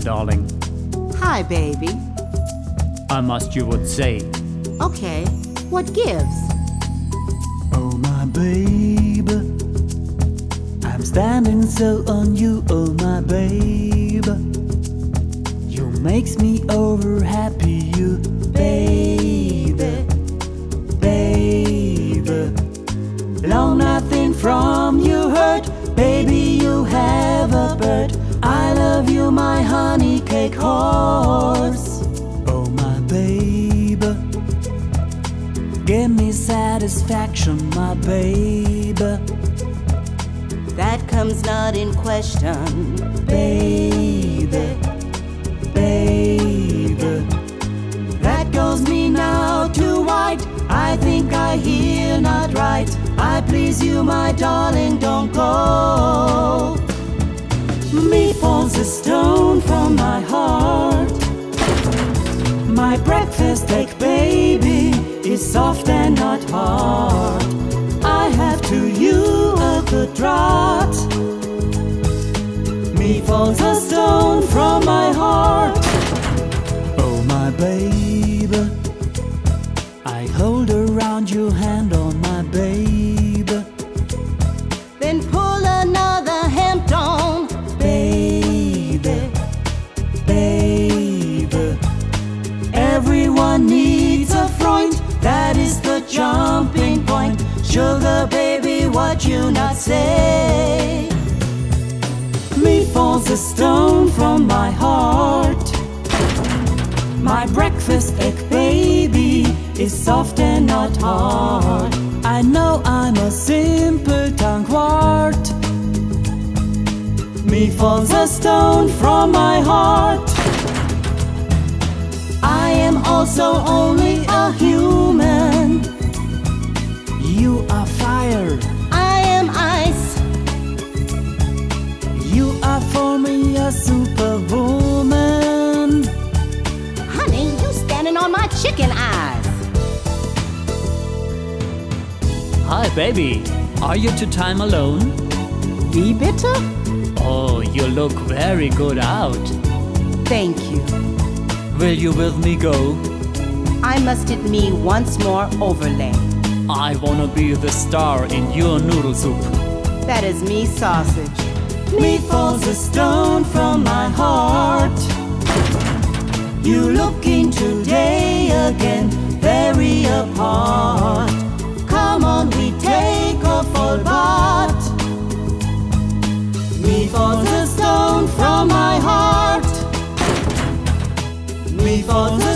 darling. Hi, baby. I must you would say. Okay, what gives? Oh my babe, I'm standing so on you, oh my babe. You makes me over happy, you love you, my honey cake horse. Oh my babe. Give me satisfaction, my babe. That comes not in question. Baby, baby. That goes me now to white. I think I hear not right. I please you, my darling, don't go. My breakfast egg baby is soft and not hard. I have to you a good draught. Me falls a stone from my heart. Oh my baby, I hold around your hand on my babe. Needs a friend, that is the jumping point. Sugar baby, what you not say? Me falls a stone from my heart. My breakfast egg baby is soft and not hard. I know I'm a simple quart. Me falls a stone from my heart. I also only a human. You are fire, I am ice. you are for me a superwoman. Honey, you standing on my chicken eyes. Hi, baby. Are you to time alone? Be bitter? Oh, you look very good out. Thank you. Will you with me go? I must it me once more overlay. I wanna be the star in your noodle soup. That is me sausage. Me falls a stone from my heart. You looking today again, very apart. Come on, we take a full bath. Me falls a stone from my heart. Me falls a